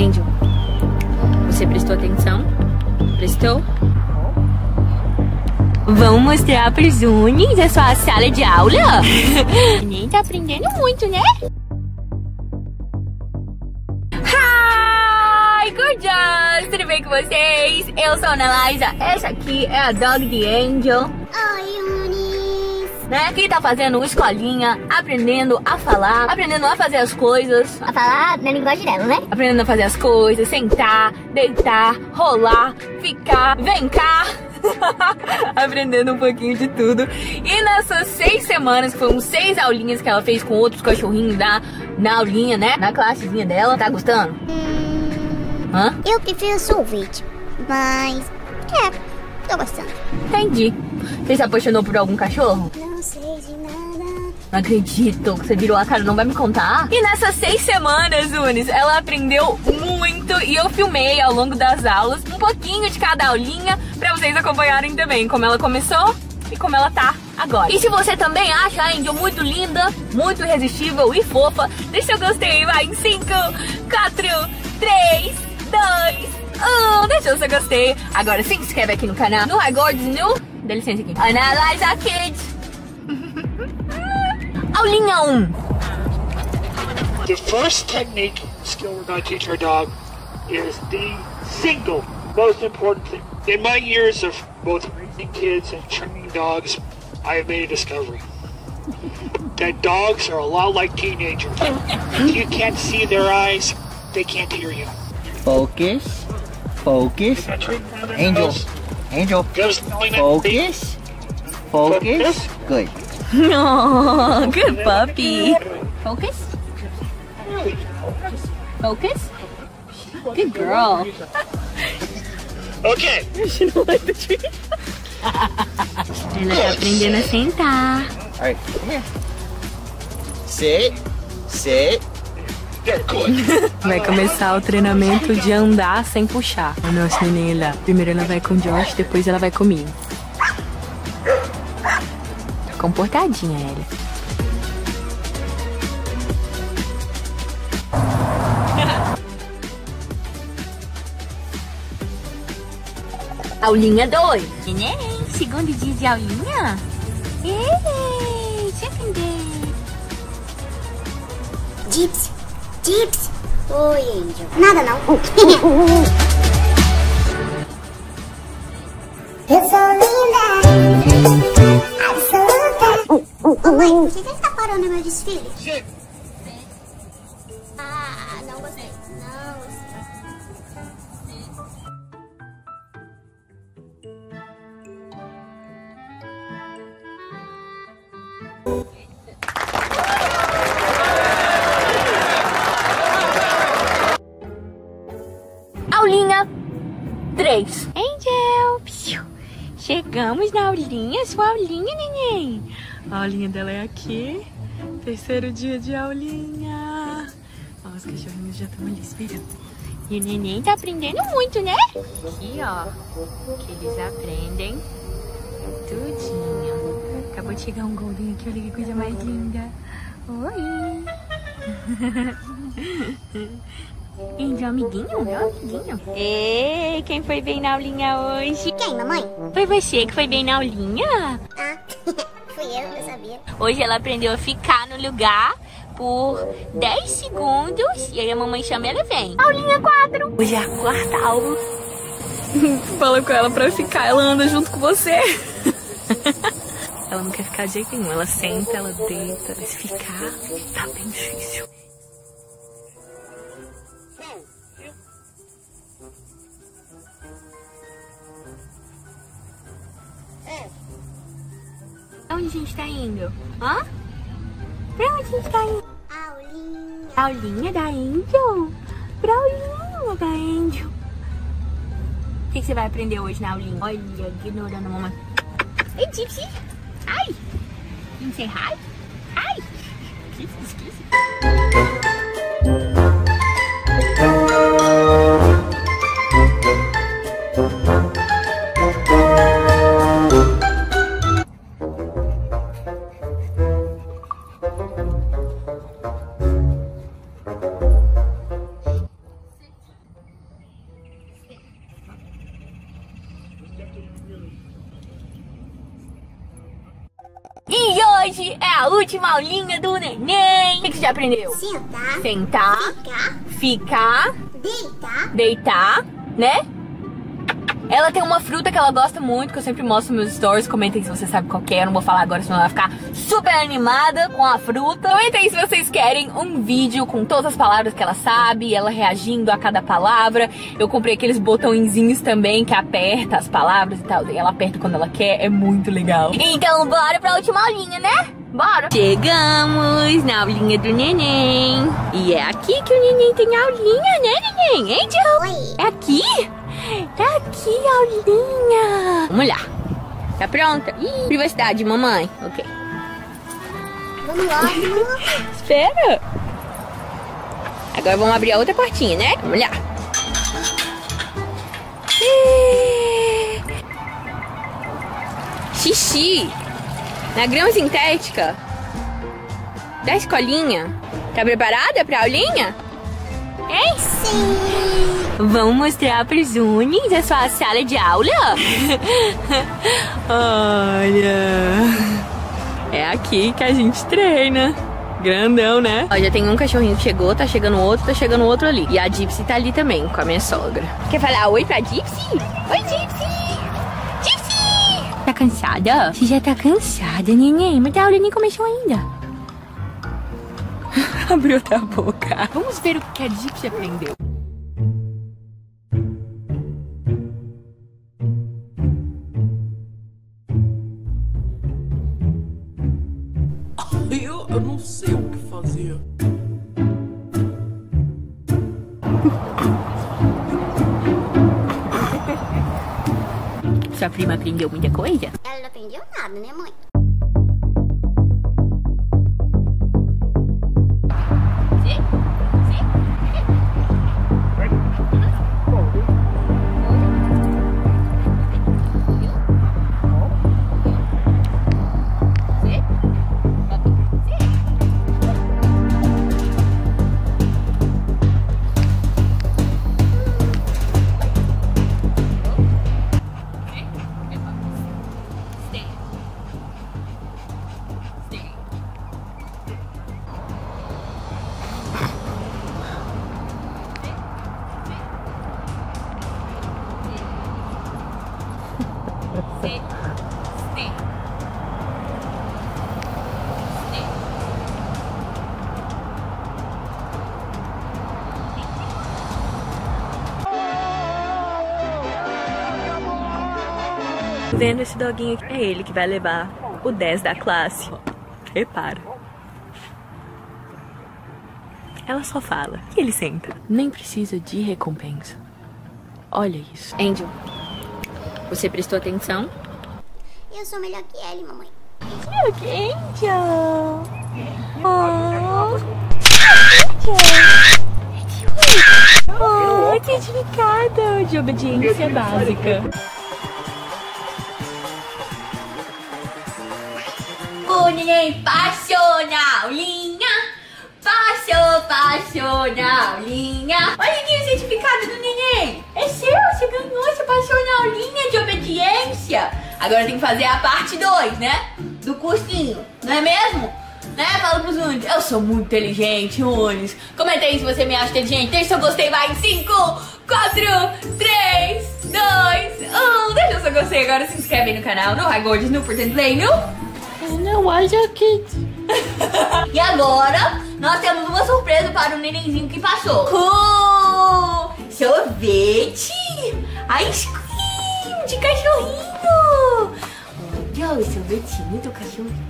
Angel, você prestou atenção? Prestou? Vamos mostrar pros Unis a sua sala de aula? Nem tá aprendendo muito, né? Hi, gorgeous! Tudo bem com vocês? Eu sou a Ana Liza. Essa aqui é a Dog de Angel. Oi. Né? Que tá fazendo escolinha, aprendendo a falar, aprendendo a fazer as coisas, A falar na linguagem dela, né? aprendendo a fazer as coisas, sentar, deitar, rolar, ficar, vem cá. aprendendo um pouquinho de tudo. E nessas seis semanas, que foram seis aulinhas que ela fez com outros cachorrinhos na, na aulinha, né? Na classezinha dela. Tá gostando? Hã? Eu prefiro sorvete, mas é, tô gostando. Entendi. Você se apaixonou por algum cachorro? Não. Não acredito que você virou a cara, não vai me contar? E nessas seis semanas, Unis, ela aprendeu muito e eu filmei ao longo das aulas um pouquinho de cada aulinha pra vocês acompanharem também como ela começou e como ela tá agora. E se você também acha a Angel muito linda, muito irresistível e fofa, deixa seu gostei, vai em 5, 4, 3, 2, 1. Deixa o seu gostei. Agora se inscreve aqui no canal, no iGords, no... Dá licença aqui. Analyze Kids. Aulinha 1. The first technique skill we're going to teach our dog is the single most important thing. In my years of both raising kids and training dogs, I have made a discovery. that dogs are a lot like teenagers. If you can't see their eyes, they can't hear you. Focus. Focus. Angel. Angel. Just knowing that Focus. Focus. Good. Oh, good puppy. Focus. Focus. Good girl. Okay, Ela tá aprendendo a sentar. All right. Come here. Sit. Sit. Vai começar o treinamento de andar sem puxar. A nossa neném lá. Primeiro ela vai com o Josh, depois ela vai comigo. Comportadinha, ela. Aulinha 2. Neném, segundo dia de aulinha? Ei, deixa eu aprender. Gypsy, Gypsy. Oi, Angel. Nada não. Eu sou linda. Ô, mãe, por que você está parando meu desfile? Ah, não gostei. Não gostei. Aulinha 3. Angel. Chegamos na aulinha, sua aulinha, neném. A aulinha dela é aqui. Terceiro dia de aulinha. Ó, os cachorrinhos já estão ali esperando. E o neném tá aprendendo muito, né? Aqui, ó. Que eles aprendem tudinho. Acabou de chegar um golden aqui, olha que coisa mais linda. Oi. Angel, amiguinho? Meu amiguinho. Ei, quem foi bem na aulinha hoje? Quem, mamãe? Foi você que foi bem na aulinha? Ah, sabia. Hoje ela aprendeu a ficar no lugar por 10 segundos. E aí a mamãe chama e ela vem. Aulinha 4. Hoje é a quarta aula. Fala com ela pra ficar, ela anda junto com você. ela não quer ficar de jeito nenhum. Ela senta, ela deita, mas ficar tá bem difícil. A gente tá indo? Hã? Pra onde a gente tá indo? Aulinha. Aulinha da Angel? Pra aulinha da Angel. O que, que você vai aprender hoje na aulinha? Olha, ignorando a mamãe. Ei, Gypsy! Ai! Didn't say hi? Ai! Gypsy, esqueci. É a última aulinha do neném. O que que você já aprendeu? Sentar. Sentar, Ficar. ficar, Deitar. deitar, né? Ela tem uma fruta que ela gosta muito, que eu sempre mostro nos meus stories. Comentem se você sabe qual que é. Eu não vou falar agora, senão ela vai ficar super animada com a fruta. Comentem se vocês querem um vídeo com todas as palavras que ela sabe, ela reagindo a cada palavra. Eu comprei aqueles botõezinhos também que aperta as palavras e tal. E ela aperta quando ela quer, é muito legal. Então bora pra última aulinha, né? Bora! Chegamos na aulinha do neném. E é aqui que o neném tem aulinha, né, neném? Hein, Joe? Oi. É aqui? É aqui aulinha. Vamos lá. Tá pronta? Ih, privacidade, mamãe. Ok. Vamos lá. Espera. Agora vamos abrir a outra portinha, né? Vamos lá. Xixi. Na grama sintética. Da escolinha. Tá preparada pra aulinha? Hein? Sim. Vamos mostrar pros Unis a sua sala de aula? Olha. É aqui que a gente treina. Grandão, né? Ó, já tem um cachorrinho que chegou, tá chegando outro, tá chegando outro ali. E a Gypsy tá ali também, com a minha sogra. Quer falar oi pra Gypsy? Oi, Gypsy! Cansada? Você já tá cansada, neném? Mas a aula nem começou ainda. Abriu até a boca. Vamos ver o que a Gypsy aprendeu. Eu, eu não sei o que fazer. Sua prima aprendeu muita coisa? Vendo esse doguinho aqui, é ele que vai levar o 10 da classe. Repara. Ela só fala e ele senta. Nem precisa de recompensa. Olha isso. Angel, você prestou atenção? Eu sou melhor que ele, mamãe. Angel! Oh! Oh, certificado de obediência básica. O neném passou na aulinha. Passou, passou na aulinha. Olha aqui o certificado do neném. É seu, você ganhou, você passou na aulinha de obediência. Agora tem que fazer a parte 2, né? Do cursinho, não é mesmo? Né? Fala pros Unis. Eu sou muito inteligente, Unis. Comenta aí se você me acha inteligente. Deixa seu gostei, vai. 5, 4, 3, 2, 1. Deixa seu gostei agora. Se inscreve aí no canal. No High Gorgeous, no Pretend Play, no... Não, Aja Kids. E agora, nós temos uma surpresa para o nenenzinho que passou. Com sorvete, ice cream de cachorrinho. Olha o sorvetinho do cachorrinho.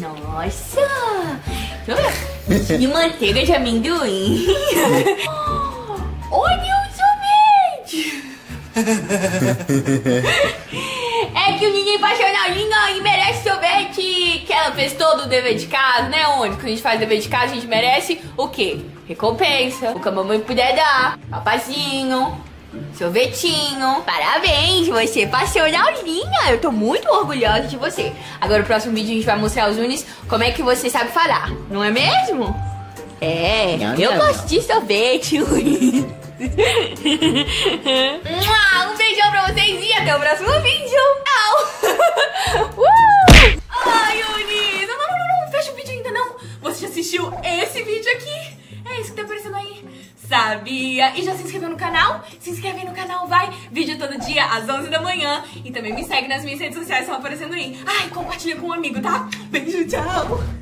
Nossa! E manteiga de amendoim. Olha o sorvete! É que o ninguém passou na linha e merece sorvete. Que ela fez todo o dever de casa, né? Onde? Quando a gente faz dever de casa, a gente merece o quê? Recompensa. O que a mamãe puder dar. Papazinho. Sorvetinho. Parabéns, você passou na. Eu tô muito orgulhosa de você. Agora, no próximo vídeo, a gente vai mostrar aos Unis como é que você sabe falar. Não é mesmo? É, Não, eu não, gosto de sorvete, um beijão pra vocês e até o próximo vídeo. Tchau. uh! Ai, Unis, eu não é esse vídeo aqui. É esse que tá aparecendo aí. Sabia? E já se inscreveu no canal? Se inscreve aí no canal, vai. Vídeo todo dia às 11 da manhã. E também me segue nas minhas redes sociais, estão aparecendo aí. Ai, compartilha com um amigo, tá? Beijo, tchau.